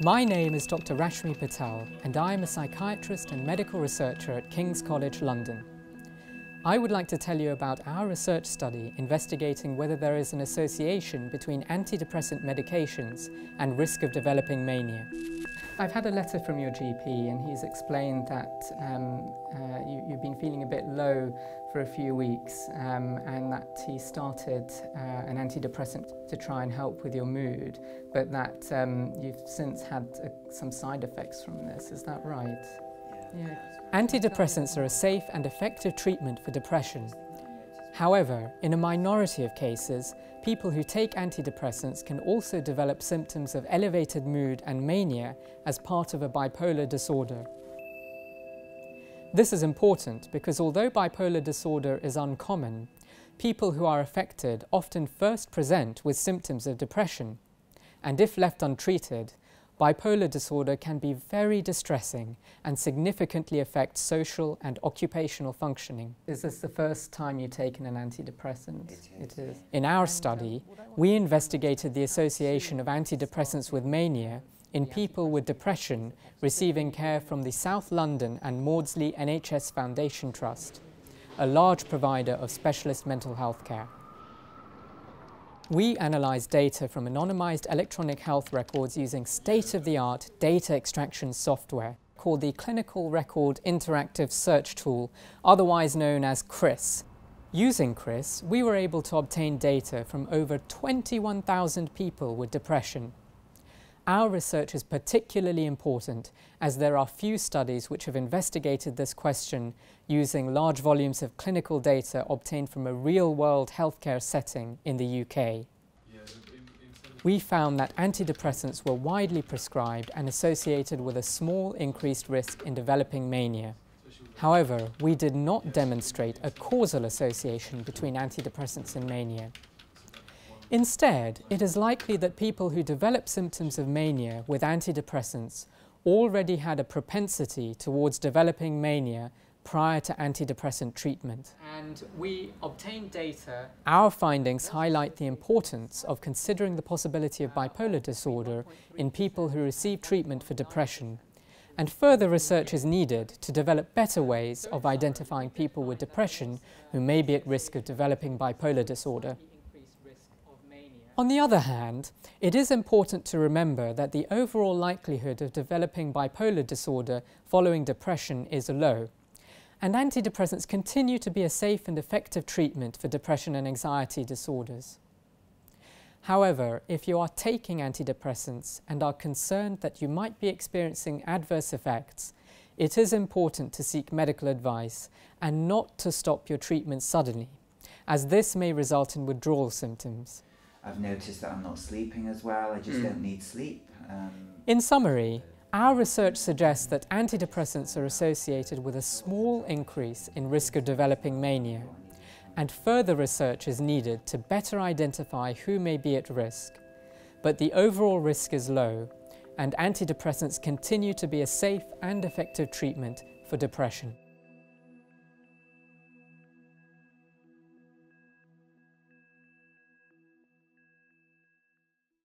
My name is Dr. Rashmi Patel, and I am a psychiatrist and medical researcher at King's College London. I would like to tell you about our research study investigating whether there is an association between antidepressant medications and risk of developing mania. I've had a letter from your GP and he's explained that um, uh, you, have been feeling a bit low for a few weeks um, and that he started uh, an antidepressant to try and help with your mood, but that um, you've since had uh, some side effects from this. Is that right? Yeah. Antidepressants are a safe and effective treatment for depression. However, in a minority of cases, people who take antidepressants can also develop symptoms of elevated mood and mania as part of a bipolar disorder. This is important because although bipolar disorder is uncommon, people who are affected often first present with symptoms of depression, and if left untreated, bipolar disorder can be very distressing and significantly affect social and occupational functioning. Is this the first time you've taken an antidepressant? It is. It is. In our study, we investigated the association of antidepressants with mania in people with depression receiving care from the South London and Maudsley NHS Foundation Trust, a large provider of specialist mental health care. We analysed data from anonymised electronic health records using state-of-the-art data extraction software called the Clinical Record Interactive Search Tool, otherwise known as CRIS. Using CRIS, we were able to obtain data from over 21,000 people with depression our research is particularly important as there are few studies which have investigated this question using large volumes of clinical data obtained from a real-world healthcare setting in the UK. We found that antidepressants were widely prescribed and associated with a small increased risk in developing mania. However, we did not demonstrate a causal association between antidepressants and mania. Instead, it is likely that people who develop symptoms of mania with antidepressants already had a propensity towards developing mania prior to antidepressant treatment. And we obtained data. Our findings highlight the importance of considering the possibility of bipolar disorder in people who receive treatment for depression. And further research is needed to develop better ways of identifying people with depression who may be at risk of developing bipolar disorder. On the other hand, it is important to remember that the overall likelihood of developing bipolar disorder following depression is low, and antidepressants continue to be a safe and effective treatment for depression and anxiety disorders. However, if you are taking antidepressants and are concerned that you might be experiencing adverse effects, it is important to seek medical advice and not to stop your treatment suddenly, as this may result in withdrawal symptoms. I've noticed that I'm not sleeping as well. I just mm. don't need sleep. Um, In summary, our research suggests that antidepressants are associated with a small increase in risk of developing mania, and further research is needed to better identify who may be at risk. But the overall risk is low, and antidepressants continue to be a safe and effective treatment for depression.